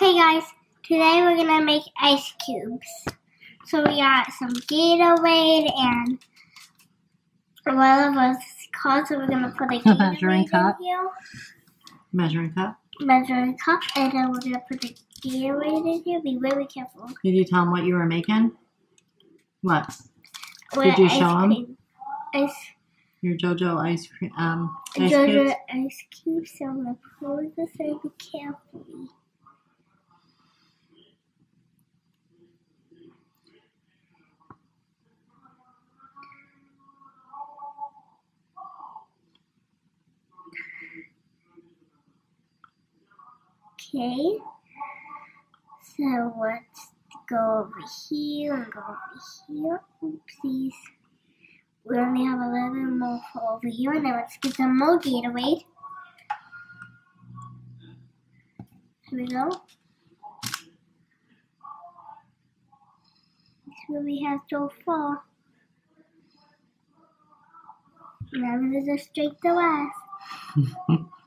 Okay, guys, today we're gonna make ice cubes. So we got some Gatorade and one of us called, so we're gonna put a Gatorade measuring cup. in here, Measuring cup. measuring cup, and then we're gonna put the Gatorade in here. Be really careful. Did you tell them what you were making? What? With you ice show 'em? cream. Ice, Your JoJo ice cream. Um, ice Georgia cubes. ice cubes. So I'm gonna pour this in. Be carefully. Okay. So let's go over here and go over here. Oopsies. We only have a little bit more over here, and then let's get some more Gatorade. Here we go. That's what we have so far. Now gonna just straight the last.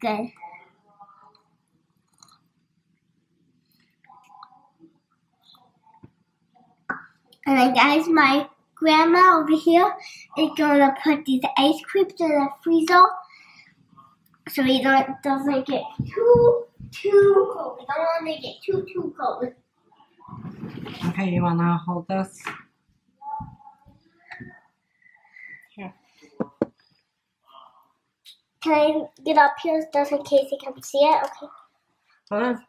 Good. And then guys, my grandma over here is gonna put these ice cubes in the freezer so it don't, doesn't get too, too cold. We don't want to get too, too cold. Okay, you wanna hold this? Can I get up here just in case you can see it? Okay. Hold on.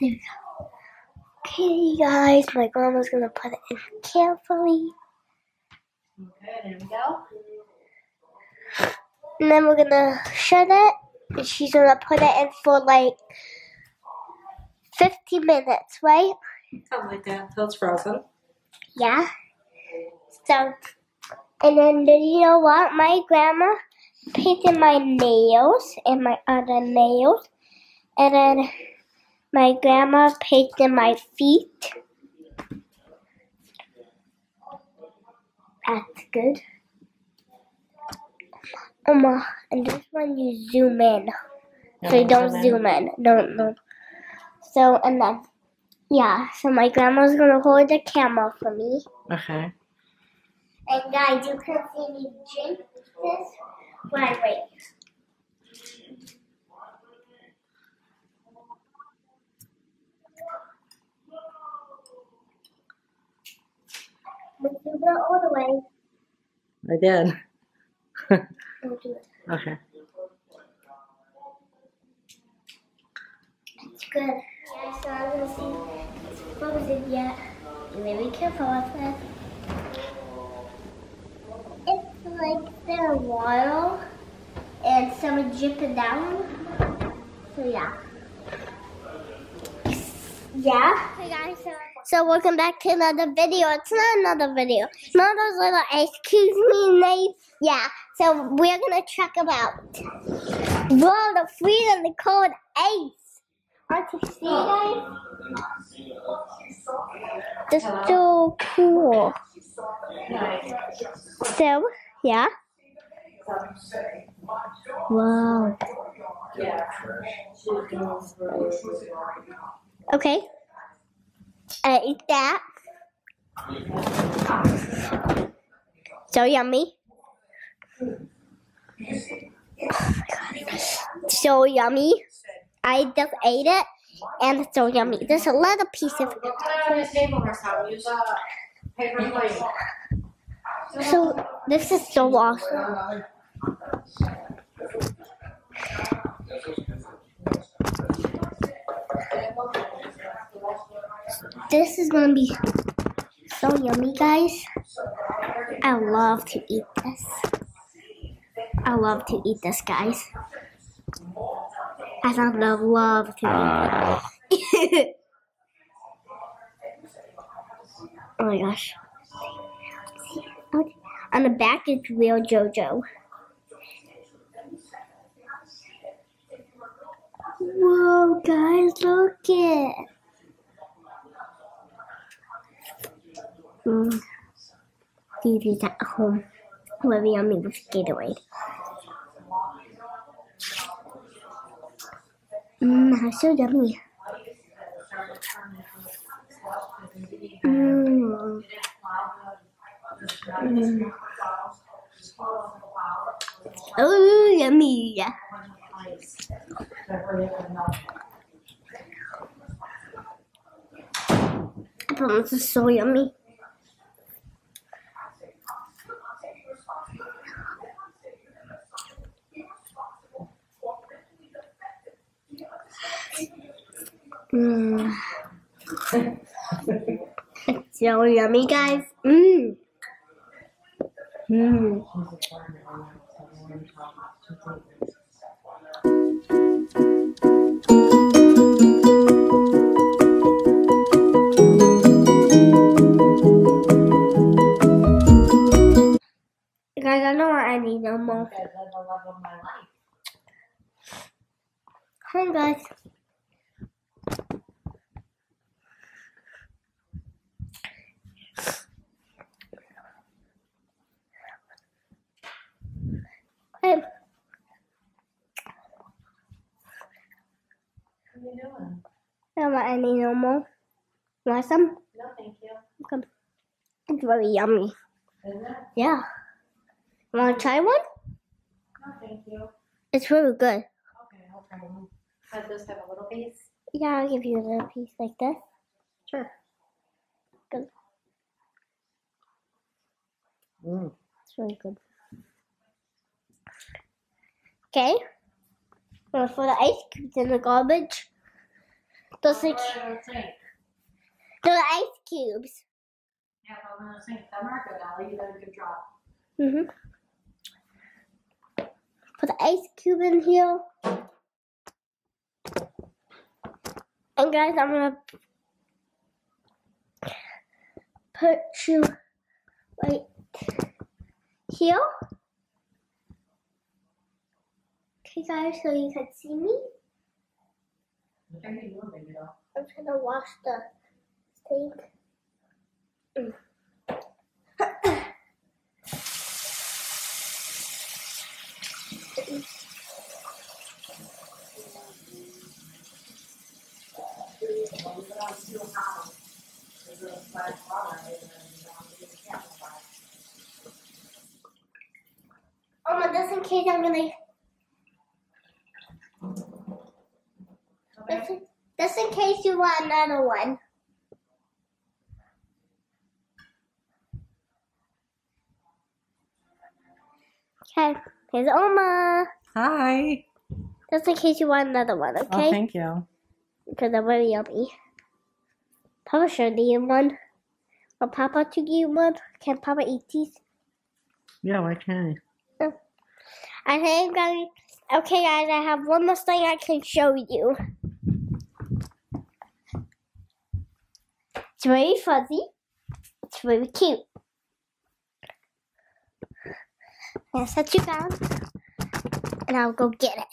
There we go. Okay, guys, my grandma's gonna put it in carefully. Okay, there we go. And then we're gonna shut it. And she's gonna put it in for like 50 minutes, right? Something like that until it's frozen. Yeah. So, and then you know what? My grandma painted my nails and my other nails. And then my grandma painted my feet. That's good. Uma, and this one you zoom in. So you don't zoom in. Don't, don't. So, and then, yeah, so my grandma's gonna hold the camera for me. Okay. And guys, you can see me drink this when I wait. Do it all the way. I did. We'll do it. Okay. It's good. Yeah, so I'm gonna see it's frozen yet. You may Be careful with it. It's like been a while and some dripping down. So yeah. Yeah. Hey guys, so, so welcome back to another video. It's not another video. Not those little excuse me made. Yeah. So we're gonna talk about World of Freedom, the cold ice. Aren't you see guys? Oh. This is so cool. So, yeah. Wow. Okay. I eat that. So yummy. So yummy. I just ate it and it's so yummy. There's a little piece of Put that on the table or something. Use a paper plate. So this is so awesome. This is gonna be so yummy, guys. I love to eat this. I love to eat this, guys. I found love love to eat it. oh my gosh. On the back is real JoJo. Whoa, guys, look it. Mm. Dee at home. Very yummy with Gatorade. Mmm, so yummy. Mmm. Mm. Oh, yummy. I promise it's so yummy. Mmm. it's so yummy, guys. Mmm. Mmm. Guys, I no more. I of my life. Hi, guys. Hey, What are you doing? I don't want any no more. Want some? No, thank you. It's very yummy. Isn't it? Yeah. Want to try one? No, thank you. It's really good. Okay, I'll try one. Does this have a little piece? Yeah, I'll give you a little piece like this. Sure. Good. Mm. It's really good. Okay. Now for the ice cubes in the garbage. Those like the sink. the ice cubes. Yeah, put them in the sink. That marker, Dolly, you did a good job. Mm-hmm. Put the ice cube in here. And guys, I'm gonna put you right here. Okay, guys, so you can see me. What are you doing, baby doll? I'm gonna wash the sink. Oh my, just in case I'm gonna. Just in, just in case you want another one. Okay, here's Oma. Hi. Just in case you want another one, oh, okay? Oh, thank you. because they're very yummy. Papa should eat one. Or Papa to eat one. Can Papa eat these? Yeah, why can't oh. I think I'm okay, guys. I have one more thing I can show you. It's very fuzzy. It's very cute. I'll set you down, and I'll go get it.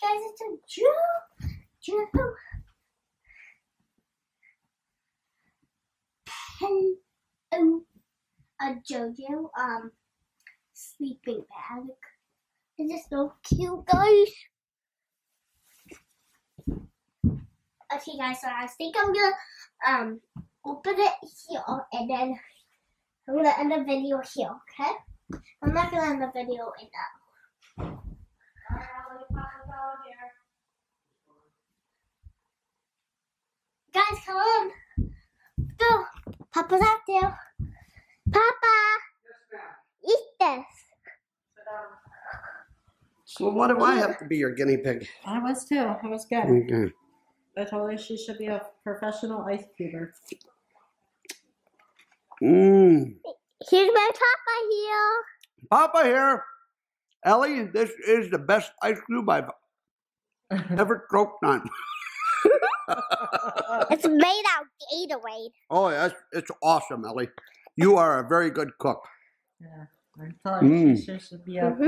Guys, it's a Joe. Joe. Hello. A JoJo um sleeping bag. Is this so cute, guys? Okay, guys. So I think I'm gonna um open it here, and then I'm gonna end the video here. Okay? I'm not gonna end the video right now. Guys, come on. Go. Papa's out there. Papa, eat this. Sit down. So what do I have to be your guinea pig? I was too. I was good. Okay. I told her she should be a professional ice cuber. Mmm. Here's my Papa here. Papa here. Elli, this is the best ice cube I've ever choked on. It's made out of Gatorade. oh, yes, it's awesome, Elli. You are a very good cook. Yeah. I told her Mm. she should be up